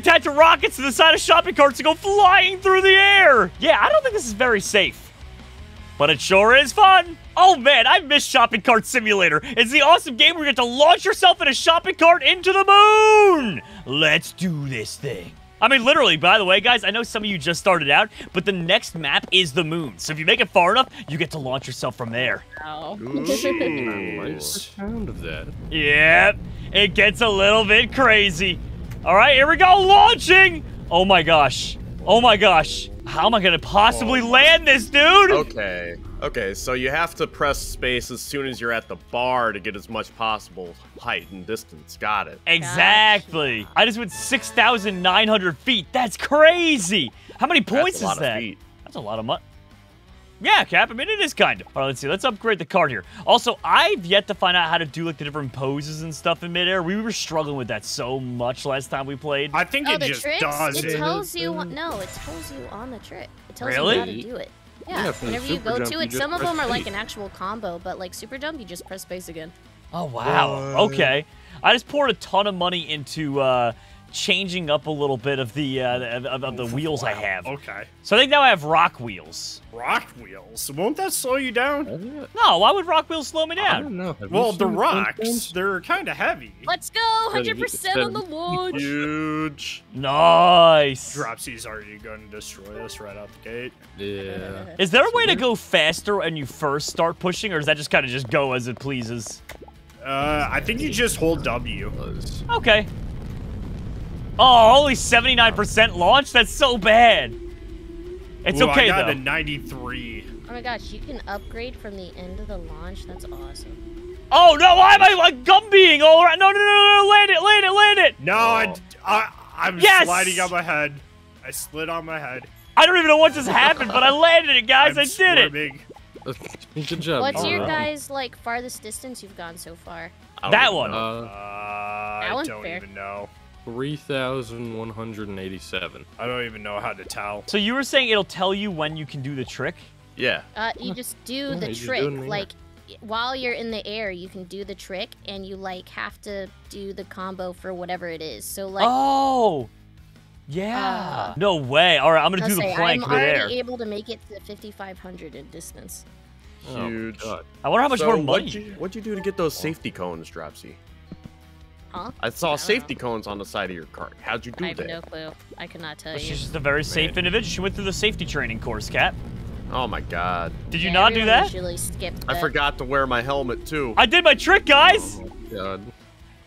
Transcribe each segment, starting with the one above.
attach rockets to the side of shopping carts to go flying through the air. Yeah, I don't think this is very safe. But it sure is fun. Oh man, I miss Shopping Cart Simulator. It's the awesome game where you get to launch yourself in a shopping cart into the moon. Let's do this thing. I mean, literally, by the way, guys, I know some of you just started out, but the next map is the moon. So if you make it far enough, you get to launch yourself from there. Oh. Nice sound of that. Yep, it gets a little bit crazy. All right, here we go, launching. Oh my gosh. Oh my gosh. How am I gonna possibly oh. land this, dude? Okay. Okay, so you have to press space as soon as you're at the bar to get as much possible height and distance. Got it. Exactly. I just went 6,900 feet. That's crazy. How many points That's a lot is of that? feet. That's a lot of money. Yeah, Cap. I mean, it is kind of. All right, let's see. Let's upgrade the card here. Also, I've yet to find out how to do like the different poses and stuff in midair. We were struggling with that so much last time we played. I think Oh, it the just tricks? does It it. tells you. No, it tells you on the trick. It tells Really? you how to do it. Yeah, Yeah, whenever you go jump, to it, some of them are like an actual combo, but like super jump, you just press space again. Oh wow. Okay. I just poured a ton of money into uh, changing up a little bit of the uh, of, of- of the wheels I have. Okay. So I think now I have rock wheels. Rock wheels. Won't that slow you down? No, why would rock wheels slow me down? I don't know. Have Well, the rocks, Flintstones? they're kind of heavy. Let's go, 100% on the launch. Huge. Nice. Dropsy's already going to destroy us right out the gate. Yeah. Is there a way to go faster when you first start pushing, or does that just kind of just go as it pleases? Uh, I think you just hold W. Okay. Oh, only 79% launch? That's so bad. It's Ooh, okay, I got though. a 93. Oh my gosh, you can upgrade from the end of the launch. That's awesome. Oh, no, why am I like gumbying all around? No, no, no, no, no, land it, land it, land it. No, I, I, I'm Yes! sliding on my head. I slid on my head. I don't even know what just happened, but I landed it, guys. I'm I did it. Good job. What's your Alright. guys like farthest distance you've gone so far? That one. Uh, Uh, That I one's don't fair. even know. 3,187. I don't even know how to tell. So you were saying it'll tell you when you can do the trick? Yeah. Uh, you just do the you just do trick. the like while you're in the air, you can do the trick, and you like have to do the combo for whatever it is. So like, oh. Yeah. Uh, no way. All right, I'm going to I'll do the say, plank I'm already midair. able to make it to 5,500 in distance. Oh Huge. God. I wonder how much so more money. What'd you, what'd you do to get those safety cones, Dropsy? Huh? I saw don't know. safety cones on the side of your cart. How'd you do that? I have that? no clue. I could not tell She's you. She's just a very safe individual. She went through the safety training course, Cap. Oh my god. Did you Yeah, not do everyone that? Usually skip I forgot to wear my helmet too. I did my trick, guys. Oh god.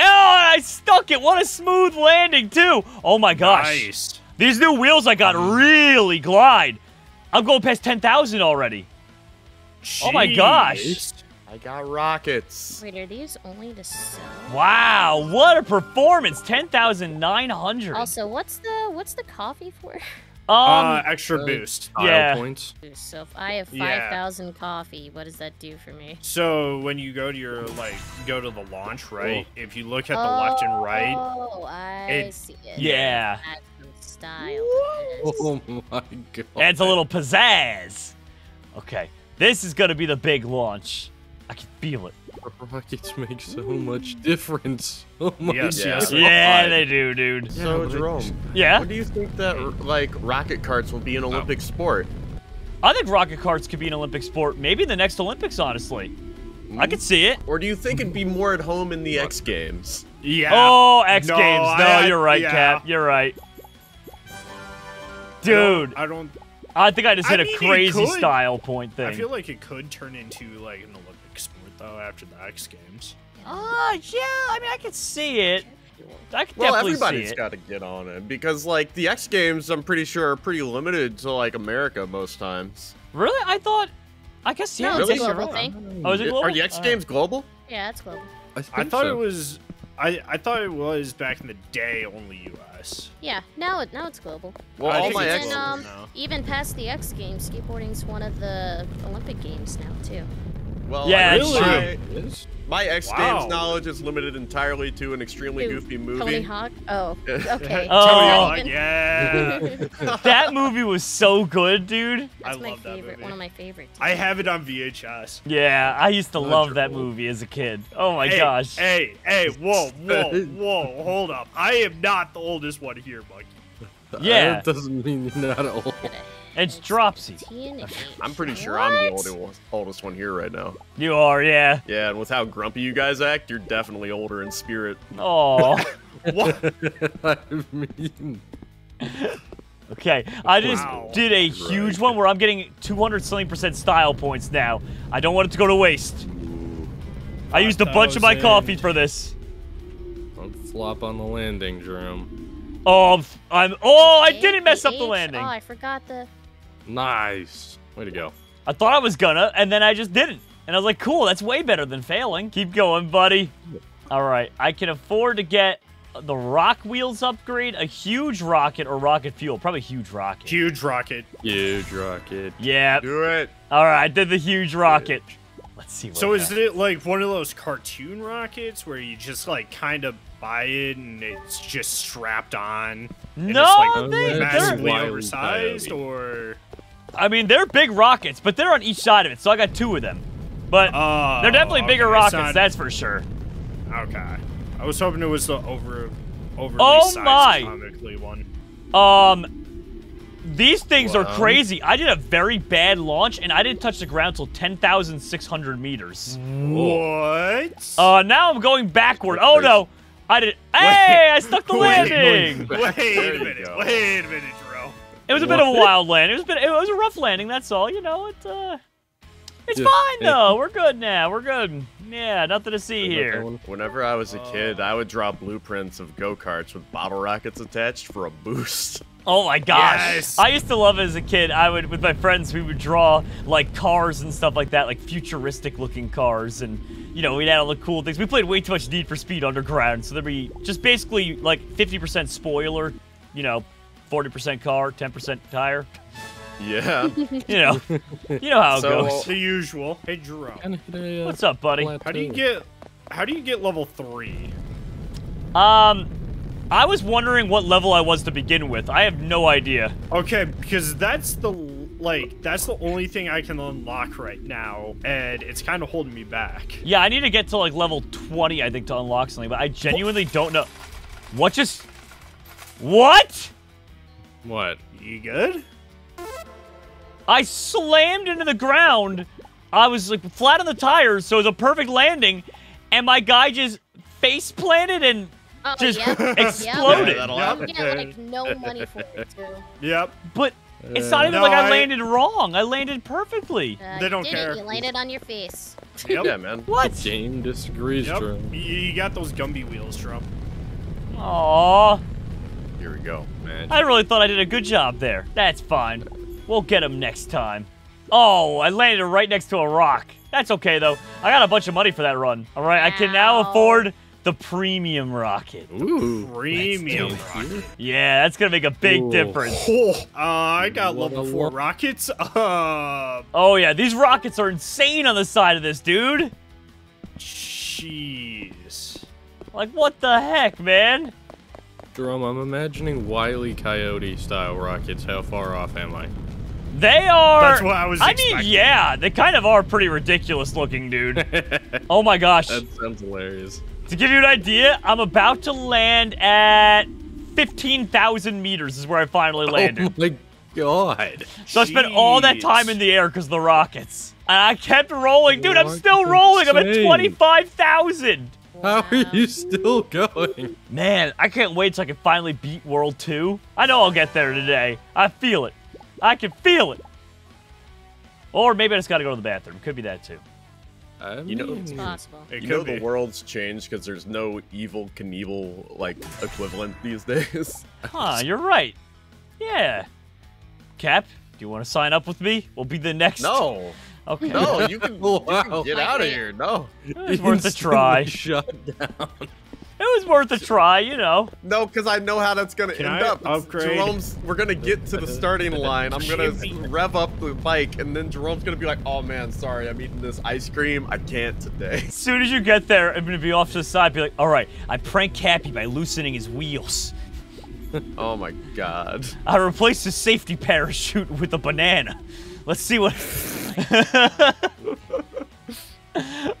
Oh, I stuck it. What a smooth landing, too. Oh my gosh. Nice. These new wheels I got really glide. I'm going past 10,000 already. Oh my gosh. Jeez. I got rockets. Wait, are these only to sell? Wow, what a performance. 10,900. Also, what's the what's the coffee for? um, uh, extra uh, boost. Yeah. points. So if I have Yeah. 5,000 coffee, what does that do for me? So when you go to your like go to the launch, right? If you look at the left and right, Oh, I it- see it. Yeah. Style. Oh my God. adds a little pizzazz. Okay, this is going to be the big launch. I can feel it. Rockets make so much difference. Oh my Yes, God. yes. Yeah, they do, dude. So but Jerome, Yeah? what do you think that like rocket carts will be an oh. Olympic sport? I think rocket carts could be an Olympic sport. Maybe the next Olympics, honestly. I mm. could see it. Or do you think it'd be more at home in the X Games? yeah. Oh, X No, Games. No, I- you're right, yeah. Cap. You're right. I don't- Dude, I don't. I think I just I hit a mean, it crazy style point thing. I feel like it could turn into like an Olympic sport though after the X Games. Ah, yeah. I mean, I could see it. I could Well, definitely everybody's see it. got to get on it because like the X Games, I'm pretty sure are pretty limited to like America most times. Really? I thought. I guess yeah. No, I it's a you're global thing. Oh, is it global? Are the X All Games global? Yeah, it's global. I, I thought so. it was. I, I thought it was back in the day only U.S. Yeah, now it now it's global. Well, I all my X. And, global um, now. Even past the X Games, skateboarding's one of the Olympic games now too. Well, Yeah, really- true. It is? My X Wow. Games knowledge is limited entirely to an extremely Who, goofy movie. Tony Hawk. Oh, okay. Oh. Tony Not Hawk, even- yeah. that movie was so good, dude. I my love that movie. One of my favorites. I have it on VHS. Yeah, I used to love that Wonderful. movie as a kid. Oh my hey, gosh. Hey, hey, whoa, whoa, whoa, hold up. I am not the oldest one here, Monkey. Yeah. That doesn't mean you're not old. It's Dropsy. I'm pretty sure I'm the oldest, oldest one here right now. You are, yeah. Yeah, and with how grumpy you guys act, you're definitely older in spirit. Oh. What? I mean, Okay, I just Wow. did a huge one where I'm getting 200 something percent style points now. I don't want it to go to waste. I used a bunch of my coffee for this. don't flop on the landing, Jerome. Oh, I'm, I'm oh, I didn't mess up the landing. Oh, I forgot the. Nice. Way to go. I thought I was gonna, and then I just didn't. And I was like, cool, that's way better than failing. Keep going, buddy. All right, I can afford to get the rock wheels upgrade, a huge rocket, or rocket fuel. Probably huge rocket. Huge rocket. Huge rocket. Yeah. Do it. All right, I did the huge rocket. Let's see what. So is that- it like one of those cartoon rockets where you just like kind of buy it and it's just strapped on? and No, it's, like, oh, they, that's they're, massively E. oversized, or I mean, they're big rockets, but they're on each side of it, so I got two of them. But oh, they're definitely bigger okay, rockets, it's not- that's for sure. okay. I was hoping it was the over overly Oh sized my. comically one. Um, these things are crazy. I did a very bad launch, and I didn't touch the ground till 10,600 meters. What? Uh, now I'm going backward. Oh no, I did. Hey, I stuck the Wait, landing. wait There a minute. Wait a minute, Drew. It was a bit of a wild landing. It was a bit. It was a rough landing. That's all. You know, it. Uh, it's Yeah. fine though. We're good now. We're good. Yeah, nothing to see here. Whenever I was a kid, I would draw blueprints of go karts with bottle rockets attached for a boost. Oh my gosh. Yes. I used to love it as a kid. I would with my friends we would draw like cars and stuff like that, like futuristic looking cars and you know, we'd add all the cool things. We played way too much Need for Speed Underground, so there'd be just basically like 50% spoiler, you know, 40% car, 10% tire. Yeah. You know. you know how it goes. The usual. Hey, Jerome. Kinda hit a, uh, What's up, buddy? How do you get? How do you get level three? Um I was wondering what level I was to begin with. I have no idea. Okay, because that's the like that's the only thing I can unlock right now, and it's kind of holding me back. Yeah, I need to get to like level 20, I think, to unlock something, but I genuinely don't know. What just. What? What? You good? I slammed into the ground. I was like flat on the tires, so it was a perfect landing, and my guy just face planted and Oh, just yeah. exploded. Yeah, that'll You happen. like no money for it too. Yep. But it's not even No, like I I- landed wrong. I landed perfectly. Uh, They don't did care. It. You landed on your face. Yep. Yeah, man. What? Game disagrees, Yep. Jerome. You, you got those Gumby wheels, Trump. Aww. Here we go. Man. I really thought I did a good job there. That's fine. We'll get him next time. Oh, I landed right next to a rock. That's okay, though. I got a bunch of money for that run. All right, I can now afford the premium rocket. Ooh. Premium rocket. Yeah, that's going to make a big Ooh. difference. Oh, uh, I got What level four rockets. Uh, Oh, yeah, these rockets are insane on the side of this, dude. jeez. Like, what the heck, man? Jerome, I'm imagining Wile E. Coyote style rockets. How far off am I? They are. That's what I was I expecting. mean, yeah, they kind of are pretty ridiculous looking, dude. oh my gosh. That sounds hilarious. To give you an idea, I'm about to land at 15,000 meters is where I finally oh landed. Oh my god. so I spent all that time in the air because of the rockets. And I kept rolling. Dude, I'm still That's rolling. I'm at 25,000. How are you still going? Man, I can't wait till I can finally beat World 2. I know I'll get there today. I feel it. I can feel it. Or maybe I just gotta go to the bathroom. Could be that too. I You know- It's possible. It You know be. the world's changed because there's no Evel Knievel like equivalent these days. Huh, you're right. Yeah. Cap, do you want to sign up with me? We'll be the next. No, Okay. no, you can, you can get out of here. No. It was worth a try. Shut down. It was worth a try, you know. No, because I know how that's gonna end I up. Upgrade? Jerome's. We're gonna get to the starting line. I'm gonna rev up the bike, and then Jerome's gonna be like, "Oh man, sorry, I'm eating this ice cream. I can't today." As soon as you get there, I'm gonna be off to the side, be like, all right, I prank Cappy by loosening his wheels. Oh my god. I replaced his safety parachute with a banana. Let's see what.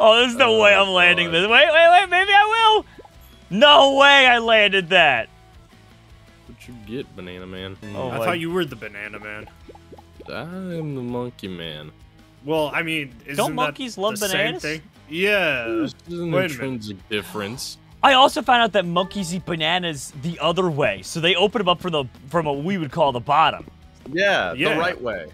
oh, there's no way I'm oh, landing God. this. Wait, wait, wait. Maybe I will. No way I landed that. What'd you get, Banana Man? Oh, I my- thought you were the banana man. I'm the Monkey Man. Well, I mean, isn't Don't that monkeys love the bananas? Same thing? Yeah. There's an wait intrinsic difference. I also found out that monkeys eat bananas the other way, so they open them up from the from what we would call the bottom. Yeah, Yeah. the right way.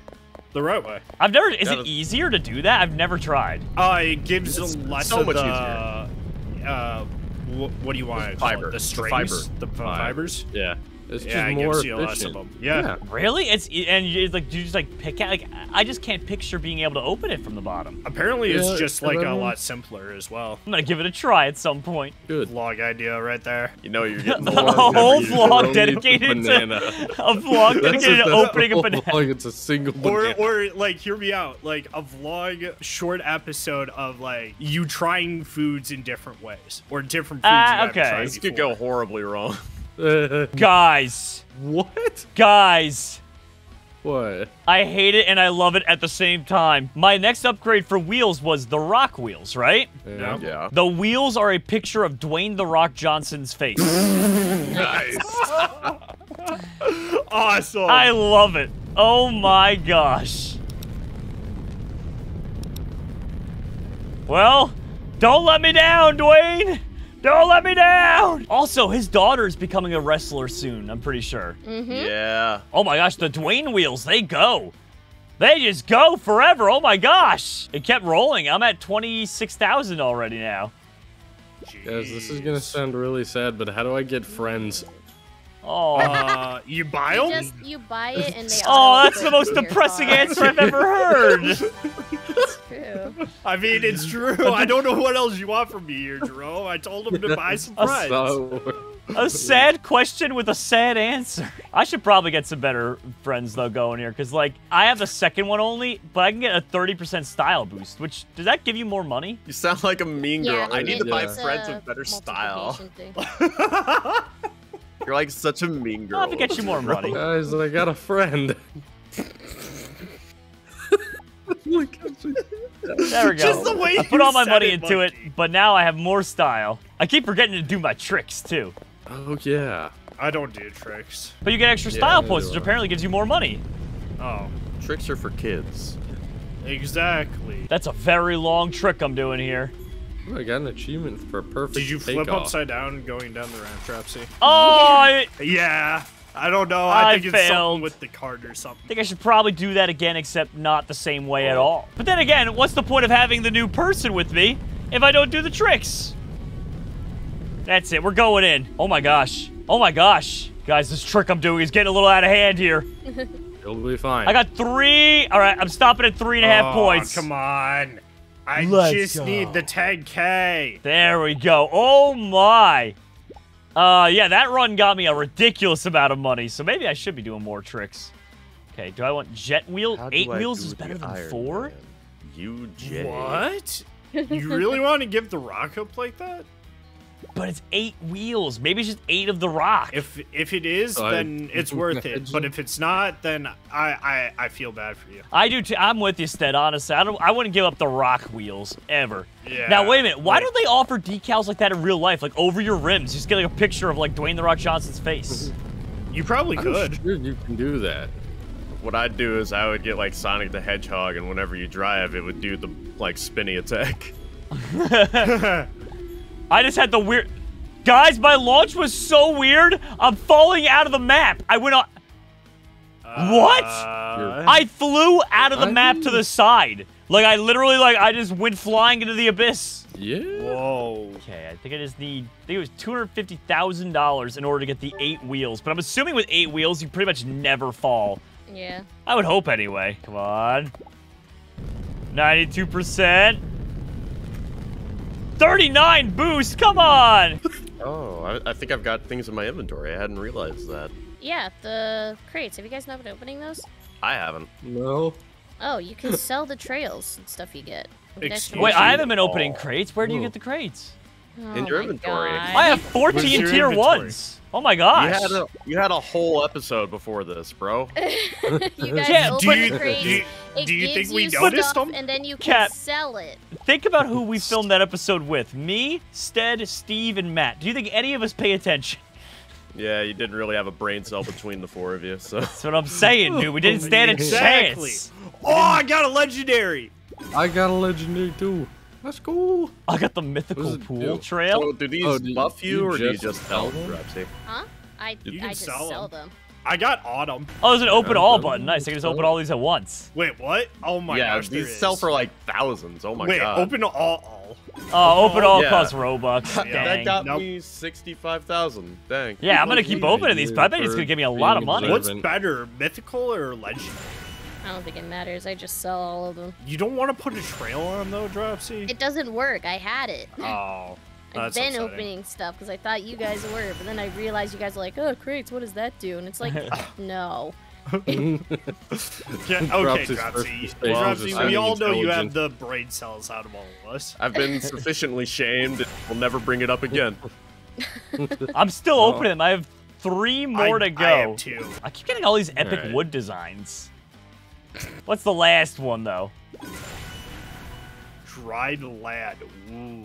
The right way. I've never. Is That it is- easier to do that? I've never tried. Uh, it gives It's less so of much the, easier. uh, wh- what do you want to fiber. call it? The The fiber. The fibers? Yeah. It's Yeah, just it more gives you less of efficient. them. Yeah. Really? It's and you like do you just like pick out like I just can't picture being able to open it from the bottom. Apparently, Yeah, it's just like a lot simpler as well. I'm gonna give it a try at some point. Good. Vlog idea right there. You know you're getting A whole you vlog throw me the dedicated to banana. a vlog dedicated it, to opening the a banana. vlog, It's a single Or, banana. or like, hear me out. Like a vlog, short episode of like you trying foods in different ways, or different foods ah, you haven't okay. This could go horribly wrong. Guys, what? guys, What? I hate it and I love it at the same time. My next upgrade for wheels was the Rock wheels, right? Yeah. Yeah. The wheels are a picture of Dwayne the Rock Johnson's face. Nice. Awesome. I love it. Oh my gosh. Well, don't let me down, Dwayne. Don't let me down. Also, his daughter is becoming a wrestler soon, I'm pretty sure. yeah. Oh my gosh, the Dwayne wheels, they go. They just go forever. Oh my gosh. It kept rolling. I'm at 26,000 already now. Guys, this is gonna sound really sad, but how do I get friends? Oh. Uh, you buy You them? just you buy it and they. Oh, that's the most depressing car. answer I've ever heard. It's true. I mean, it's true. I don't know what else you want from me here, Jerome. I told him to buy some A friends. So, A sad question with a sad answer. I should probably get some better friends though going here, because like I have the second one only, but I can get a 30% style boost. Which does that give you more money? You sound like a mean girl. Yeah, I need to buy friends with better style. You're like such a mean girl. I'll have to get you more money. guys, I got a friend. Look at you. There we go. Just the way I put all my money it, into it, but now I have more style. I keep forgetting to do my tricks too. Oh yeah. I don't do tricks. But you get extra Yeah, style I points, which apparently gives you more money. Oh, Tricks are for kids. exactly. That's a very long trick I'm doing here. Oh, I got an achievement for perfect Did you flip takeoff. upside down going down the ramp trap? See? Oh, I Yeah. I don't know. I, I think it's failed. something with the card or something. I think I should probably do that again, except not the same way at all. But then again, what's the point of having the new person with me if I don't do the tricks? That's it. We're going in. Oh my gosh. Oh my gosh. Guys, this trick I'm doing is getting a little out of hand here. You'll be fine. I got three. All right, I'm stopping at three and a half Oh, points. Come on. I Let's just go. need the 10k. There we go. Oh my. Uh, yeah, that run got me a ridiculous amount of money, so maybe I should be doing more tricks. Okay, do I want jet wheel? How Eight I wheels is better than Iron four? Man? You Jay. What? you really want to give the rock up like that? But it's eight wheels. Maybe it's just eight of the rock. If if it is, I then it's worth it. But if it's not, then I I, I feel bad for you. I do too. I'm with you, Stead. Honestly, I don't. I wouldn't give up the rock wheels ever. Yeah, Now wait a minute. Why like- don't they offer decals like that in real life, like over your rims? Just get like a picture of like Dwayne the Rock Johnson's face. You probably I'm could. sure you can do that. What I'd do is I would get like Sonic the Hedgehog, and whenever you drive, it would do the like spinny attack. I just had the weird. Guys, my launch was so weird. I'm falling out of the map. I went on. What? Uh, I flew out of the I map to the side. Like I literally, like I just went flying into the abyss. Yeah. Whoa. Okay, I think I just need. I think it was two hundred fifty thousand dollars in order to get the eight wheels. But I'm assuming with eight wheels, you pretty much never fall. Yeah. I would hope anyway. Come on. Ninety-two percent. Thirty-nine boost. Come on. Oh, I, I think I've got things in my inventory. I hadn't realized that. Yeah, the crates. Have you guys not been opening those? I haven't. No. Oh, you can sell the trails and stuff you get. Excuse Wait, you. I haven't been opening Oh. crates. Where do you get the crates? Oh your inventory. God. I have 14 tier inventory? ones. Oh my gosh. You had a you had a whole episode before this, bro. you guys Yeah, open do you- do you- do you think we you noticed them? And then you can Cap. sell it. Think about who we filmed that episode with. Me, Stead, Steve, and Matt. Do you think any of us pay attention? Yeah, you didn't really have a brain cell between the four of you, so That's what I'm saying, dude. We didn't stand a Exactly. chance. Oh, I got a legendary. I got a legendary too. That's cool. I got the mythical What does it pool do? trail. So do these Oh, do buff you, you or do you just just sell them? Dropsy? Huh? I, You I can just sell sell, 'em. them. I got autumn. Oh, there's an open Yeah, all button. Nice. I can just open all these at once. Wait, what? Oh my yeah, gosh, there these sell for like thousands. Oh my Wait, god. open all. Oh, open all Yeah. costs Robux. that got Nope. me sixty-five thousand. Dang. Yeah, I'm gonna Keep keep opening these, but I bet it's gonna give me a lot of money. What's better, mythical or legendary? I don't think it matters. I just sell all of them. You don't want to put a trail on though, Dropsy. It doesn't work. I had it. Oh, I've been upsetting. opening stuff because I thought you guys were, but then I realized you guys are like, oh, crates, what does that do? And it's like, no. Yeah, okay, Drops Dropsy. Well, Dropsy, we all know you have the brain cells out of all of us. I've been sufficiently shamed. and We'll never bring it up again. I'm still Oh. opening them. I have three more I, to go. I am too. I keep getting all these epic Alright. wood designs. What's the last one though? Dried lad. Ooh.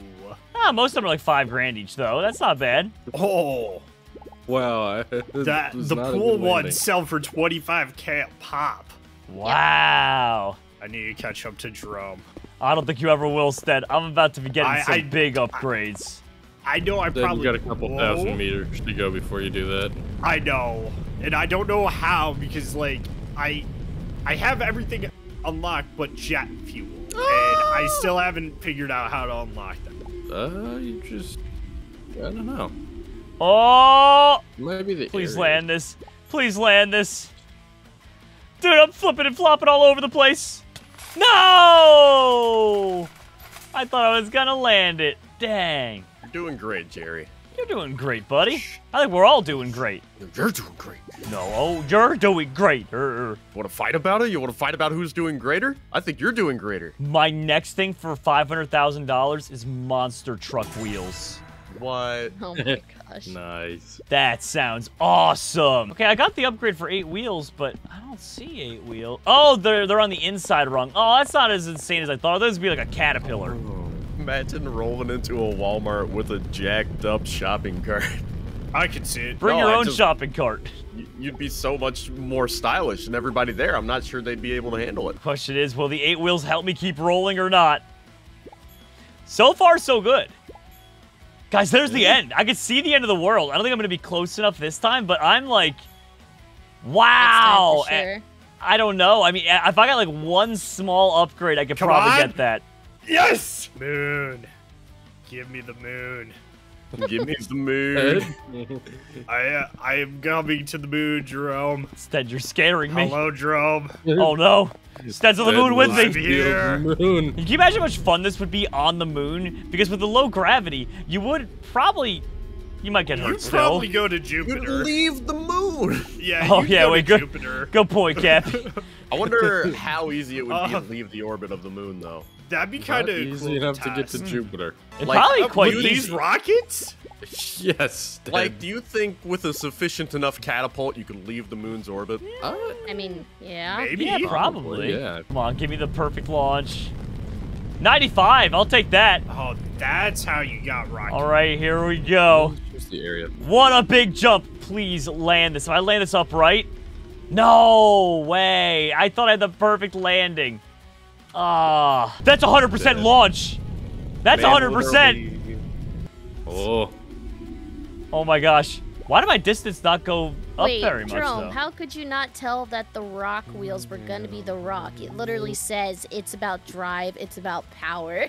Ah, most of them are like five grand each though. That's not bad. Oh, Wow. that the not a pool good ones sell for 25k a pop. Wow. I need to catch up to Jerome. I don't think you ever will, Stead. I'm about to be getting I- some I- big upgrades. I know I Then probably you got a couple won't. thousand meters to go before you do that. I know, and I don't know how because like I, I have everything unlocked but jet fuel, and I still haven't figured out how to unlock that. Uh, you just. I don't know. Oh, Maybe the. please area. land this. Please land this. Dude, I'm flipping and flopping all over the place. No! I thought I was gonna land it. Dang. You're doing great, Jerry. You're doing great, buddy. I think we're all doing great. You're doing great. No, oh, you're doing great. Er, Want to fight about it? You want to fight about who's doing greater? I think you're doing greater. My next thing for $500,000 is monster truck wheels. What? Oh my gosh. Nice. That sounds awesome. Okay, I got the upgrade for eight wheels, but I don't see eight wheel. Oh, they're they're on the inside wrong. Oh, that's not as insane as I thought. Those would be like a caterpillar. Imagine rolling into a Walmart with a jacked up shopping cart. I can see it. Bring No, your I own just- shopping cart. You'd be so much more stylish than everybody there. I'm not sure they'd be able to handle it. Question is, will the eight wheels help me keep rolling or not? So far, so good. Guys, there's the end. I can see the end of the world. I don't think I'm going to be close enough this time, but I'm like, wow. Next time for eh, sure. I don't know. I mean, eh, if I got like one small upgrade, I could Come probably on. get that. Yes! Moon. Give me the moon. Give me the moon. I uh, I am coming to the moon, Jerome. Instead, you're scaring me. Hello, Jerome. Oh no. Stead's on the moon with I'm me. here. Moon. Can you imagine how much fun this would be on the moon? Because with the low gravity, you would probably, you might get hurt You still. probably go to Jupiter. You'd leave the moon. Yeah. Oh you yeah, go wait, to good, Jupiter. good point, Cap. I wonder how easy it would be Uh. to leave the orbit of the moon, though. That'd be kind of easy cool enough to get to. Jupiter. It's Like, probably quite With easy. these rockets? Yes. Like, do you think with a sufficient enough catapult you could leave the moon's orbit? Uh, I mean, yeah. Maybe. Yeah, probably. yeah. Come on, give me the perfect launch. 95, I'll take that. Oh, that's how you got rockets. All right, here we go. Just the area. What a big jump. Please land this. If I land this upright. No way. I thought I had the perfect landing. Ah, that's 100% Dead. launch. That's Man, 100%. literally- Oh. Oh my gosh. Why did my distance not go up Wait, very much Jerome, though? how could you not tell that the rock wheels were gonna be the rock? It literally says it's about drive, it's about power.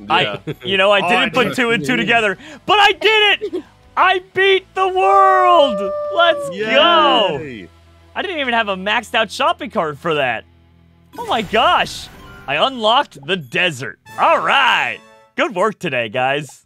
Yeah. I, you know, I Oh, didn't I put two and two together, but I did it. I beat the world. Let's go. I didn't even have a maxed out shopping cart for that. Oh my gosh. I unlocked the desert. All right. Good work today, guys.